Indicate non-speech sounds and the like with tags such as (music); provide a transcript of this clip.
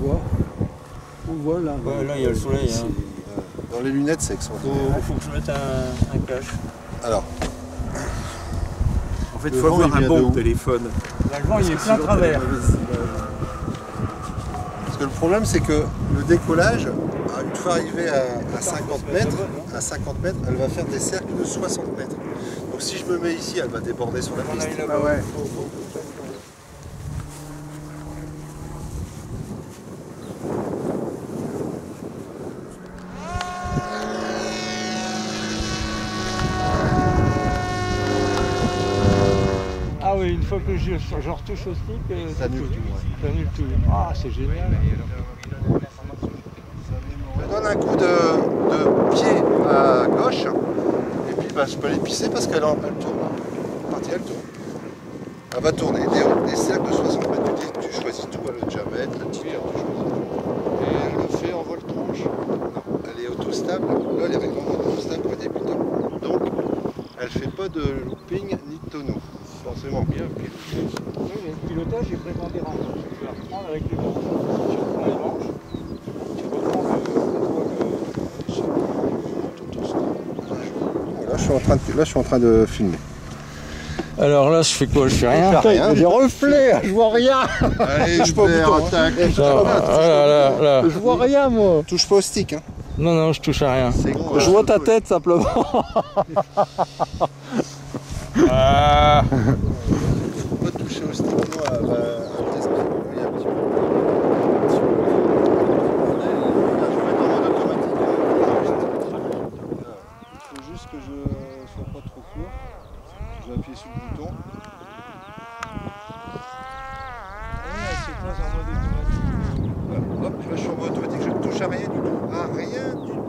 voit. On voit là. Ouais, là, il y a le soleil. Hein. Dans les lunettes, c'est extraordinaire. faut que je mette un, un cache. Alors, En fait, il faut vent, avoir il un bon téléphone. Là, le vent, il est plein travers. parce que le problème, c'est que le décollage, ah, une fois arrivé à, à 50 mètres, à 50 mètres, elle va faire des cercles de 60 mètres. Donc si je me mets ici, elle va déborder sur la piste. Ah ouais. Ah oui, une fois que je, je retouche au stick, euh, Ça annule tout, ça annule tout. Ah, c'est génial. Je donne un coup de, de pied à gauche, et puis bah, je peux l'épicer parce qu'elle tourne. La partie, elle tourne. Elle va tourner des, des cercles de 60 mètres. Tu, tu choisis tout, le diamètre, le tir, tu choisis tout. Et elle le fait en vol tranche. Non, elle est auto-stable. Là, elle est vraiment auto-stable pour les débutants. Donc, elle fait pas de looping ni de tonneau. Forcément bien. Oui, mais le pilotage est prépondérant. Tu vas reprendre avec les manches. Tu reprends les manches. Tu reprends le, Là, je suis en train de, là, je suis en train de filmer. Alors là, je fais quoi? Je fais rien? rien. Des reflets, je vois rien. Allez, Touche pas. Ah, ah. Je vois rien moi. Touche pas au stick. Hein. Non, non, je touche à rien. Je vois ta tête simplement. (laughs) Ah. Faut pas toucher au stick, elle va elle teste oui, un petit peu. Là. Là, faut juste que je sois pas trop court. Je vais appuyer sur le bouton. Voilà. Hop, là je suis en mode automatique, je ne touche à rien du tout. Ah, tout, rien du tout.